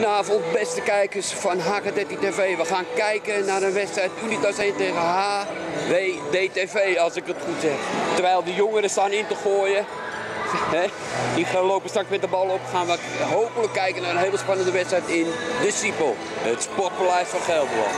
Goedenavond, beste kijkers van HK13 TV. We gaan kijken naar een wedstrijd Unitas 1 tegen HWDTV, als ik het goed zeg. Terwijl de jongeren staan in te gooien. Die gaan lopen straks met de bal op. Gaan we hopelijk kijken naar een hele spannende wedstrijd in de Siepel. Het Sportpaleis van Gelderland.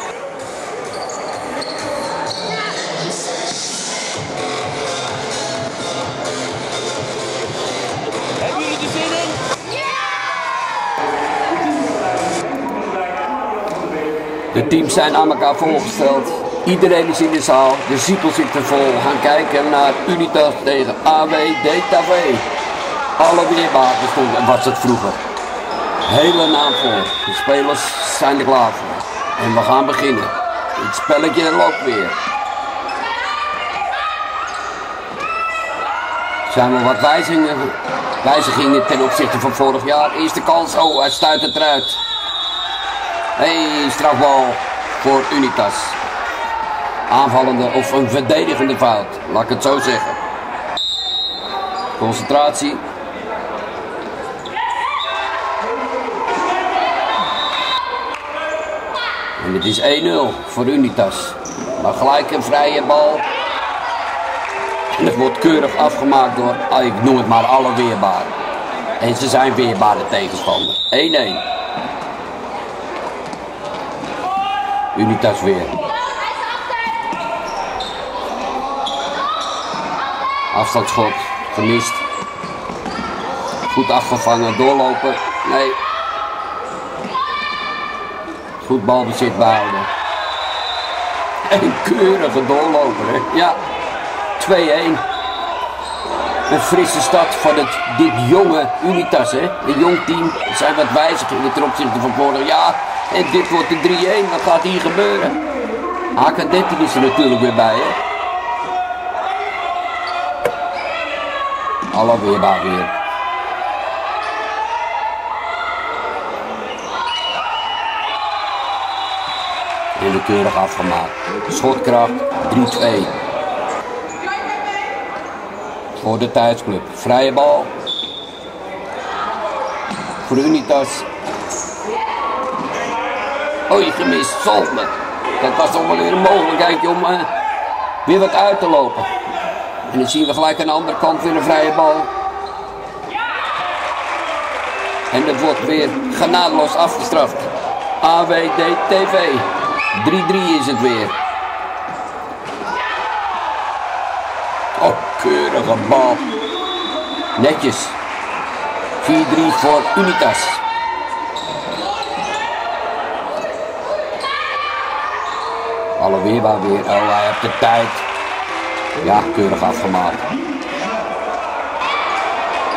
De teams zijn aan elkaar voorgesteld. Iedereen is in de zaal. De ziepel zit er vol. We gaan kijken naar Unitas tegen AWDTV. Alle weerbaar bestonden was het vroeger. Hele naam vol. De spelers zijn er klaar voor. En we gaan beginnen. Het spelletje loopt weer. Er zijn wel wat wijzigingen, wijzigingen ten opzichte van vorig jaar. Eerste kans. Oh, hij stuit het eruit. Hey, strafbal voor Unitas. Aanvallende of een verdedigende fout, laat ik het zo zeggen. Concentratie. En het is 1-0 voor Unitas. Maar gelijk een vrije bal. En het wordt keurig afgemaakt door, ah, ik noem het maar alle weerbare. En ze zijn weerbare tegenstander. 1-1. Unitas weer. Afstandsschot, gemist. Goed afgevangen, doorlopen. Nee. Goed balbezit behouden. Een keurige doorloper, hè? Ja. 2-1. Een frisse start van dit jonge Unitas, hè? Een jong team. Er zijn wat wijzigingen ten opzichte van vorig jaar. En dit wordt de 3-1. Wat gaat hier gebeuren? AK-13 is er natuurlijk weer bij, hè? Alle weerbaar weer. En de keurig afgemaakt. Schotkracht 3-2. Voor de tijdsclub. Vrije bal. Voor Unitas. Oh, je gemist. Zolder. Dat was toch wel weer een mogelijkheid om uh, weer wat uit te lopen. En dan zien we gelijk aan de andere kant weer een vrije bal. En dat wordt weer genadeloos afgestraft. AWD-TV. 3-3 is het weer. Oh, keurige bal. Netjes. 4-3 voor Unitas. Alle weerbaar weer. Oh, hij heeft de tijd. Ja, keurig afgemaakt.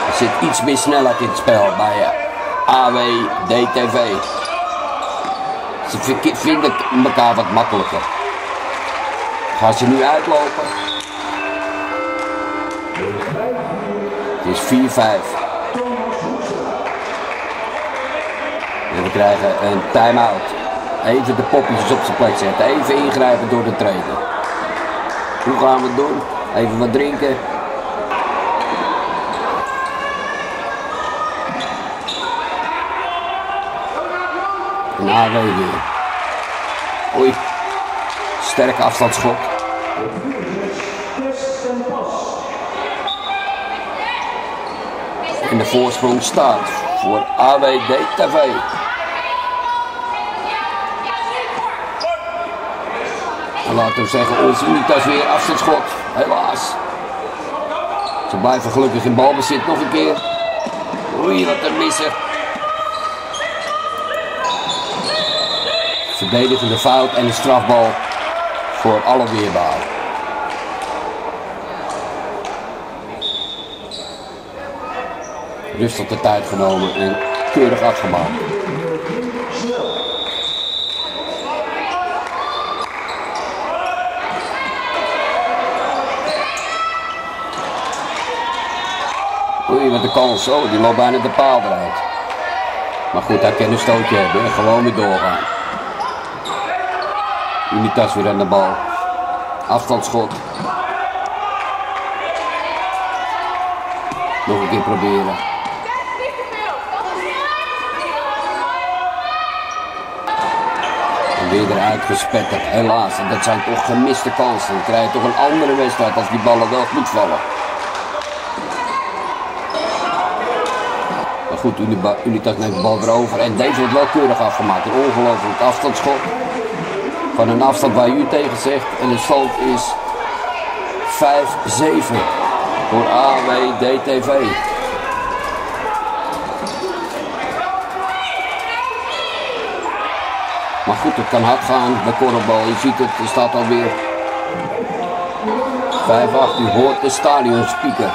Er zit iets meer snelheid in het spel bij AWDTV. Ze vinden elkaar wat makkelijker. Gaan ze nu uitlopen? En we krijgen een time-out. Even de poppies op zijn plek zetten. Even ingrijpen door de trainer. Hoe gaan we het doen? Even wat drinken. Een AW weer. Oei. Sterke afstandsschot. En de voorsprong staat voor AWD TV. En laten we zeggen, ons Unitas weer afstandsschot. Helaas. Ze blijven gelukkig in balbezit nog een keer. Oei, wat een misser. Verdedigende fout en een strafbal voor alle weerbaar. Rustig de tijd genomen en keurig afgemaakt. Oei, met de kans. Oh, die loopt bijna de paal eruit. Maar goed, hij kan een stootje hebben en gewoon weer doorgaan. Unitas weer aan de bal. Afstandsschot. Nog een keer proberen. Weer eruit helaas. Dat zijn toch gemiste kansen. Dan krijg je toch een andere wedstrijd als die ballen wel goed vallen. Maar goed, Unitas neemt de bal weer over. En deze wordt wel keurig afgemaakt. Een ongelooflijk afstandsschot. Van een afstand waar u tegen zegt. En de stand is 5-7 voor AWDTV. Maar goed, het kan hard gaan bij korfbal. Je ziet het, er staat alweer 5-8. U hoort de stadionspeaker.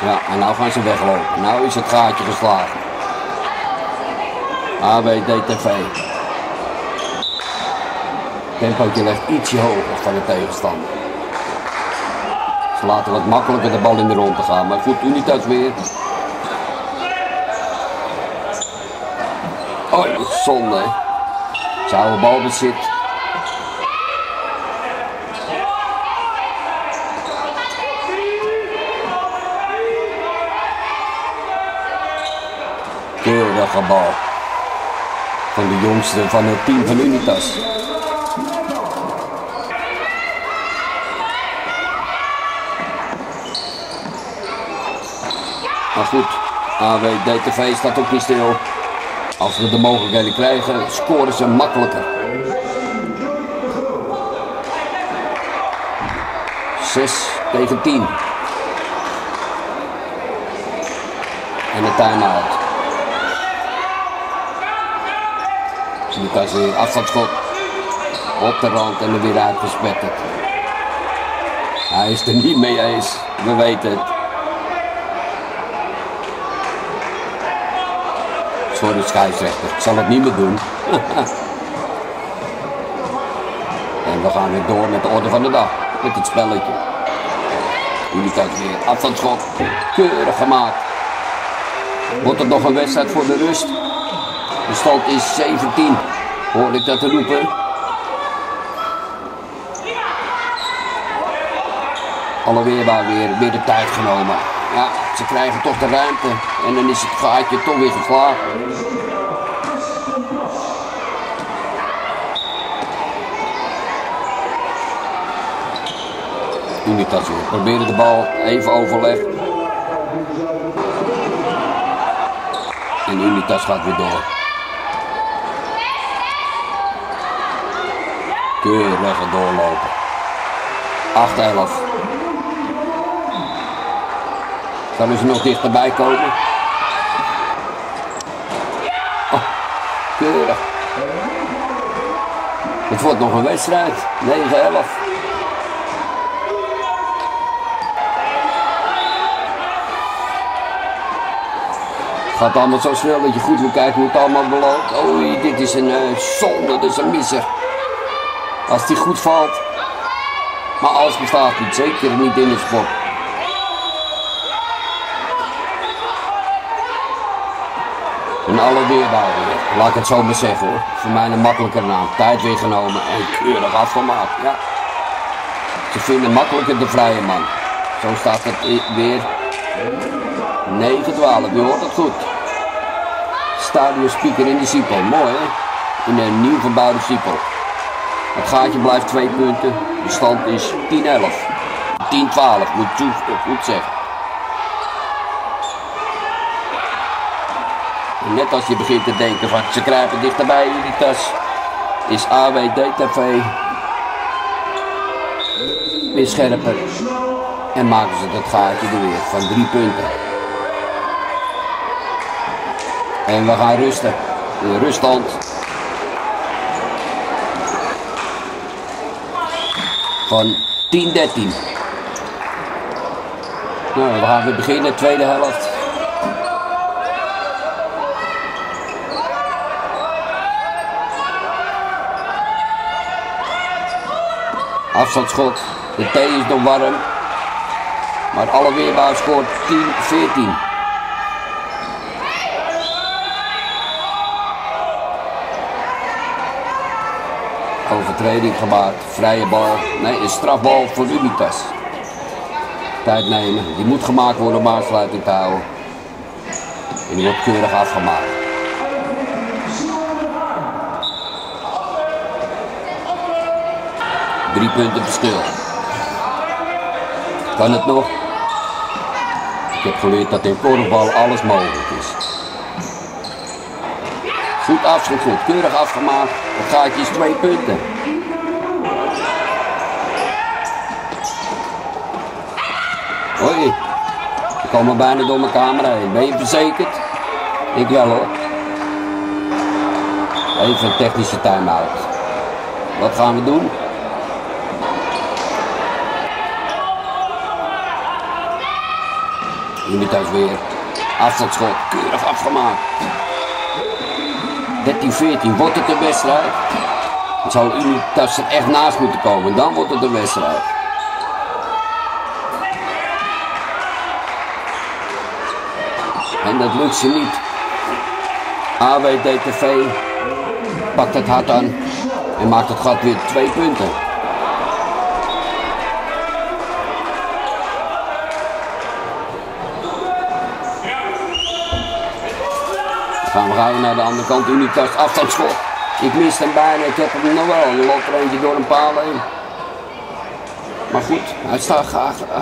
Ja, en nou gaan ze weglopen. Nou is het gaatje geslagen. AWDTV. Tempootje ligt ietsje hoger van de tegenstander. Ze laten wat makkelijker de bal in de rond gaan. Maar goed, Unitas weer. Oh, zonde. Zou balbezit. Keurige bal. Van de jongste van het team van Unitas. Maar goed, AWDTV staat ook niet stil. Als we de mogelijkheden krijgen, scoren ze makkelijker. 6 tegen 10. En de time-out. Lucas weer afstandsschot. Op de rand en er weer uitgespetterd. Hij is er niet mee eens. We weten het. Voor de scheidsrechter. Ik zal het niet meer doen. en we gaan weer door met de orde van de dag. Met het spelletje. Jullie kijken weer afstandsschot. Keurig gemaakt. Wordt het nog een wedstrijd voor de rust? De stand is 17. Hoor ik dat te roepen? Alle weerbaar weer, weer de tijd genomen. Ja, ze krijgen toch de ruimte. En dan is het gaatje toch weer geslagen. Unitas weer. Proberen de bal even overleg. En Unitas gaat weer door. Keurig doorlopen. 8-11. Zullen ze nog dichterbij komen? Oh, keurig. Het wordt nog een wedstrijd. 9-11. gaat allemaal zo snel dat je goed wil kijken hoe het allemaal beloopt. Oei, dit is een uh, zonde, dit is een misser. Als die goed valt. Maar alles bestaat niet, zeker niet in de sport. Alle weerbouw weer. Laat ik het zo maar zeggen hoor. Voor mij een makkelijker naam. Tijd weer genomen en keurig afgemaakt. Ja. Ze vinden makkelijker de vrije man. Zo staat het weer 9-12. Je hoort het goed. Stadion speaker in de Siepel. Mooi hè? In een nieuw verbouwde Siepel. Het gaatje blijft twee punten. De stand is 10-11. 10-12 moet je goed zeggen. Net als je begint te denken van ze kruipen dichterbij in die tas, is AWD-TV weer scherper. En maken ze dat gaatje er weer van drie punten. En we gaan rusten. De ruststand. Van 10-13. Nou, we gaan weer beginnen, tweede helft. Afstandsschot. De thee is nog warm. Maar alle weerbouw scoort 10-14. Overtreding gemaakt. Vrije bal. Nee, een strafbal voor Unitas. Tijd nemen. Die moet gemaakt worden om aansluiting te houden. En die wordt keurig afgemaakt. Drie punten verschil. Kan het nog? Ik heb geleerd dat in korfbal alles mogelijk is. Goed goed. Keurig afgemaakt. Het gaatje is twee punten. Hoi. We komen bijna door mijn camera. Ben je verzekerd? Ik wel hoor. Even een technische time-out. Wat gaan we doen? Unitas weer. Afstandsschot. Keurig afgemaakt. 13-14. Wordt het een wedstrijd? Dan zal Unitas er echt naast moeten komen. Dan wordt het een wedstrijd. En dat lukt ze niet. AWDTV pakt het hard aan en maakt het gat weer twee punten. Gaan we naar de andere kant. Unitas afstandsschot. Ik mis hem bijna. Ik heb hem nog wel. Er loopt er eentje door een paal heen. Maar goed, hij staat,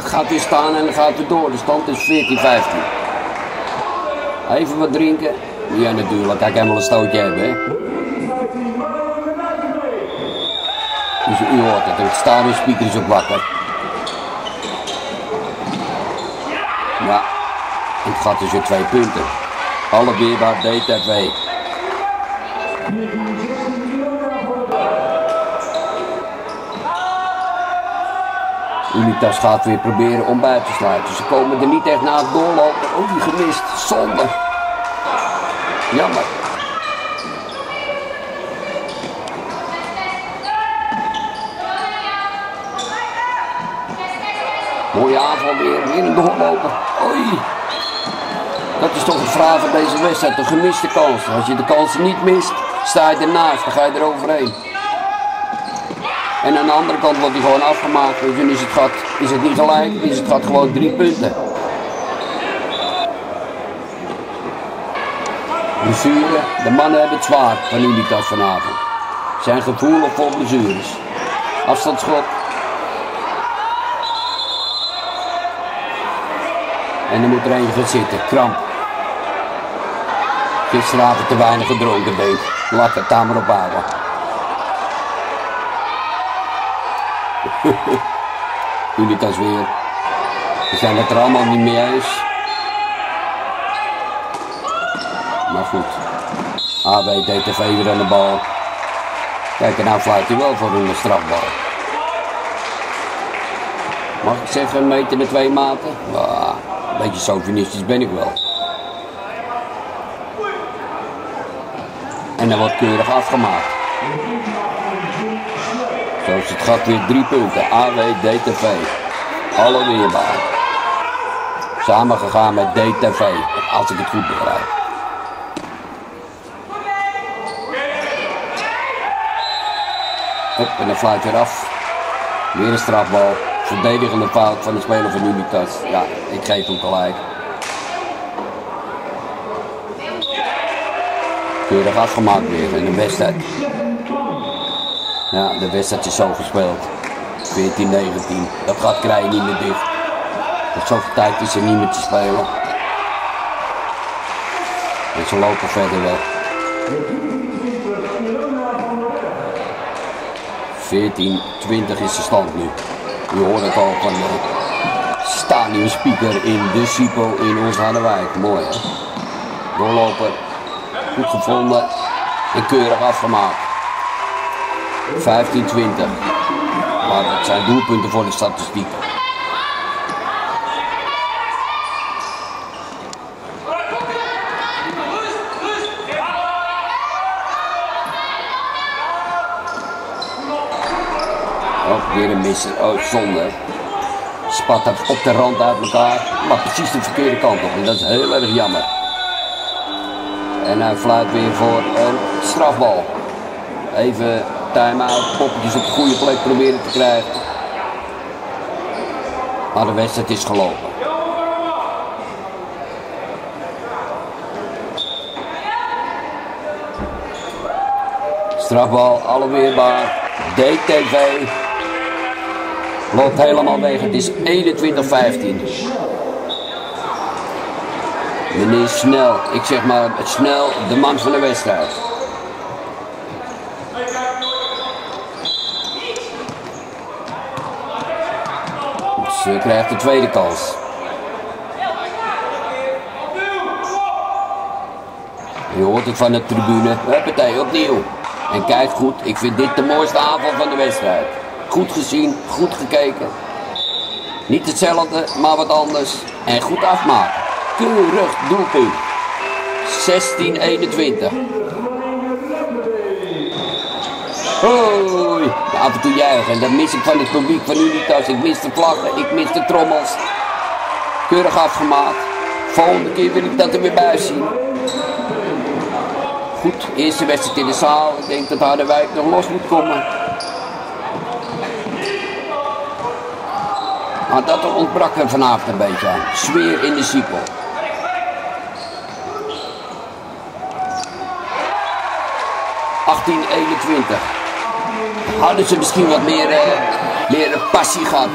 gaat weer staan en dan gaat weer door. De stand is 14-15. Even wat drinken. Ja natuurlijk, kijk helemaal een stootje hebben. Hè. Dus u hoort het, het stadionspeaker is ook wakker. Ja, het gaat dus weer twee punten. Alle weerbaar DTV. Unitas gaat weer proberen om bij te sluiten. Ze komen er niet echt na het doorlopen. Oh, die gemist. Zonde. Jammer. Mooie aanval weer. Weer een doorloper. Oei. Dat is toch een vraag van deze wedstrijd. Een gemiste kans. Als je de kansen niet mist, sta je ernaast. Dan ga je er overheen. En aan de andere kant wordt hij gewoon afgemaakt. Dan is het, gat, is het niet gelijk, is het gat gewoon drie punten. Blessure, de mannen hebben het zwaar van Unitas vanavond. Zijn gevoelig voor blessures. Afstandsschot. En er moet er eentje gaan zitten, kramp. Gisteravond te weinig gedronken, ik. Laat het daar maar op houden. Unitas weer. We zijn het er allemaal niet mee eens. Maar goed. AW DTV weer aan de bal. Kijk, en nou fluit hij wel voor een strafbal. Mag ik zeggen, een meter met twee maten? Ah, een beetje chauvinistisch ben ik wel. En dan wordt keurig afgemaakt. Zo is het gat weer drie punten. AW, DTV. Alle weerbaar. Samengegaan met DTV. Als ik het goed begrijp. En dan fluit weer af. Weer een strafbal. Verdedigende fout van de speler van Unitas. Ja, ik geef hem gelijk. Keurig afgemaakt weer in de wedstrijd. Ja, de wedstrijd is zo gespeeld. 14, 19. Dat gaat krijgen niet meer dicht. Met zoveel tijd is er niet meer te spelen. En ze lopen verder weg. 14, 20 is de stand nu. U hoort het al van de stadionspeaker in de Sipo in ons Harderwijk. Mooi hè. Doorloper. Goed gevonden. En keurig afgemaakt. 15-20. Maar dat zijn doelpunten voor de statistiek. Oh, weer een misser. Oh, zonde. Spat op de rand uit elkaar. Maar precies de verkeerde kant op. En dat is heel erg jammer. En hij fluit weer voor een strafbal. Even time-out, poppetjes op de goede plek proberen te krijgen. Maar de wedstrijd is gelopen. Strafbal, alweerbaar. DTV loopt helemaal weg. Het is 21-15. Meneer Snel, ik zeg maar snel de man van de wedstrijd. Ze krijgt de tweede kans. Je hoort het van de tribune. Huppatee, opnieuw. En kijk goed, ik vind dit de mooiste avond van de wedstrijd. Goed gezien, goed gekeken. Niet hetzelfde, maar wat anders. En goed afmaken. Keurig doelpunt. 16-21. Hoi. Af en toe juichen. En dat mis ik van het publiek van Unitas. Ik mis de vlaggen, ik mis de trommels. Keurig afgemaakt. Volgende keer wil ik dat er weer bij zien. Goed, eerste wedstrijd in de zaal. Ik denk dat Harderwijk nog los moet komen. Maar dat ontbrak er vanavond een beetje aan. Sfeer in de Hadden ze misschien wat meer, uh, meer passie gehad.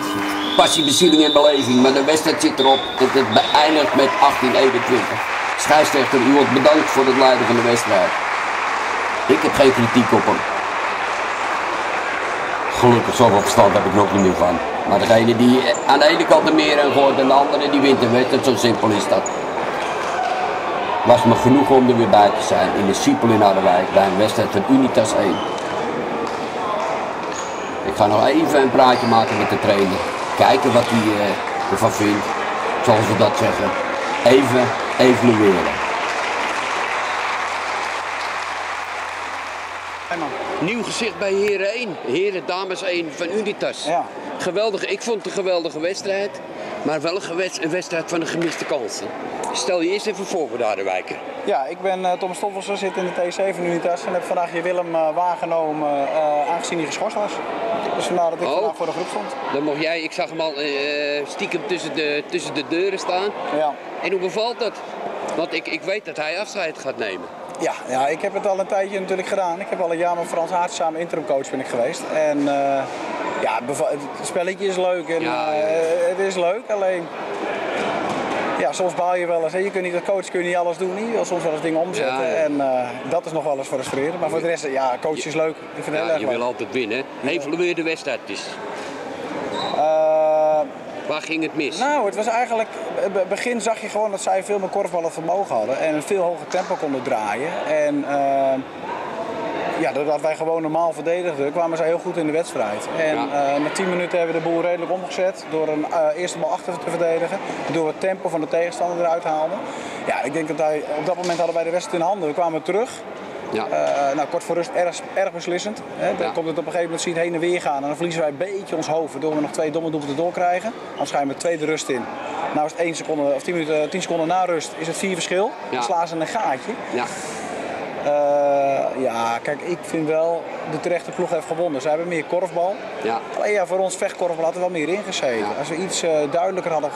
Passie, bezieling en beleving. Maar de wedstrijd zit erop dat het beëindigt met 1821. Scheidsrechter, u wordt bedankt voor het leiden van de wedstrijd. Ik heb geen kritiek op hem. Gelukkig zoveel verstand heb ik nog niet meer van. Maar degene die aan de ene kant de meer en gooit en de andere die wint de wedstrijd, zo simpel is dat. Was me genoeg om er weer bij te zijn in de Siepel in Harderwijk bij een wedstrijd van Unitas 1. Ik ga nog even een praatje maken met de trainer. Kijken wat hij uh, ervan vindt. Zoals we dat zeggen. Even evalueren. Nieuw gezicht bij Heren 1. Heren Dames 1 van Unitas. Ja. Geweldig. Ik vond het een geweldige wedstrijd. Maar wel een wedstrijd van een gemiste kansen. Stel je eerst even voor voor de Harderwijker. Ja, ik ben uh, Tom Stoffelsen, zit in de T7 Unitas en heb vandaag je Willem uh, waargenomen uh, aangezien hij geschorst was. Dus vandaar dat ik oh. vandaag voor de groep stond. Dan mocht jij, ik zag hem al stiekem tussen de, tussen de deuren staan. Ja. En hoe bevalt dat? Want ik, ik weet dat hij afscheid gaat nemen. Ja, ja, ik heb het al een tijdje natuurlijk gedaan. Ik heb al een jaar met Frans Haart samen interimcoach ben ik geweest. En ja, het spelletje is leuk en ja, het is leuk. Alleen ja, soms baal je wel eens. Hè. Je kunt niet als coach kun je niet alles doen. Je wil soms wel eens dingen omzetten. En uh, dat is nog wel eens frustrerend. Maar voor de rest, ja, coach is leuk. Ik vind het heel erg je wil altijd winnen. Evalueer de wedstrijd dus. Uh, Waar ging het mis? Nou, het was eigenlijk. begin zag je gewoon dat zij veel meer korfballen vermogen hadden. En een veel hoger tempo konden draaien. En. Uh, ja, doordat wij gewoon normaal verdedigden, kwamen zij heel goed in de wedstrijd. En ja. uh, na 10 minuten hebben we de boel redelijk omgezet door een uh, eerste bal achter te verdedigen. Door het tempo van de tegenstander eruit haalden. Ja, ik denk dat wij, op dat moment hadden wij de wedstrijd in handen. We kwamen terug. Ja. Uh, nou, kort voor rust erg, erg beslissend. Hè. Dan ja. komt het op een gegeven moment ziet heen en weer gaan. En dan verliezen wij een beetje ons hoofd. Waardoor we nog twee domme doelpunten doorkrijgen. Dan gaan we met tweede rust in. Nou is het 1 seconde, of 10, minuten, 10 seconden na rust is het vier verschil. Ja. Dan slaan ze een gaatje. Ja. Uh, ja, kijk, ik vind wel de terechte ploeg heeft gewonnen. Ze hebben meer korfbal. Ja. Alleen ja, voor ons vechtkorfbal had er wel meer ingezeten. Ja. Als we iets uh, duidelijker hadden,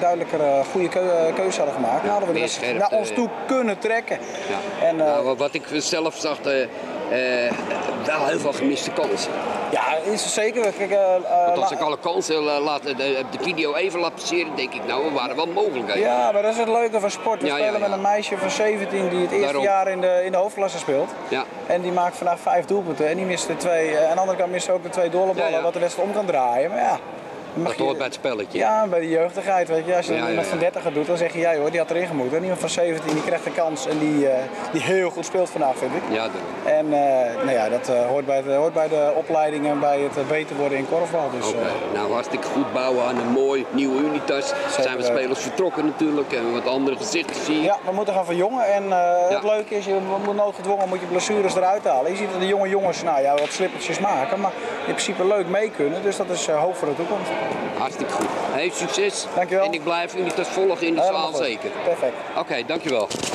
duidelijker uh, goede keu keuze hadden gemaakt, ja, hadden we naar ons toe kunnen trekken. Ja. En, nou, wat ik zelf zag, wel heel veel gemiste kansen. Ja, is zeker. Kijk, Want als ik alle kansen laat, de, de, video even laat passeren, denk ik nou, we waren wel mogelijkheden. Ja, maar dat is het leuke van sport. We spelen met een meisje van 17 die het eerste Daarom. jaar in de, in de hoofdklasse speelt. Ja. En die maakt vandaag vijf doelpunten. En die mist de twee. En aan de andere kant mist ze ook de twee doorballen ja, ja. wat de wedstrijd om kan draaien. Maar ja, dat hoort bij het spelletje. Ja, bij de jeugdigheid. Weet je. Als je ja, iemand van 30 doet, dan zeg je jij hoor, die had erin gemoeten. En iemand van 17 die krijgt een kans en die, uh, die heel goed speelt vandaag, vind ik. Ja, dat. En uh, nou ja, dat uh, hoort, bij de, hoort bij de opleiding en bij het beter worden in korfbal. Dus, okay. nou, hartstikke goed bouwen aan een mooi nieuwe Unitas. Zijn we spelers vertrokken natuurlijk en wat andere gezichten zien. Ja, we moeten gaan verjongen. En het leuke is, je moet noodgedwongen moet je blessures eruit halen. Je ziet dat de jonge jongens nou ja, wat slippertjes maken, maar in principe leuk mee kunnen. Dus dat is hoop voor de toekomst. Hartstikke goed. Hey, succes. Dankjewel. En ik blijf jullie tot volgen in de zaal zeker. Perfect. Oké, okay, dankjewel. Dank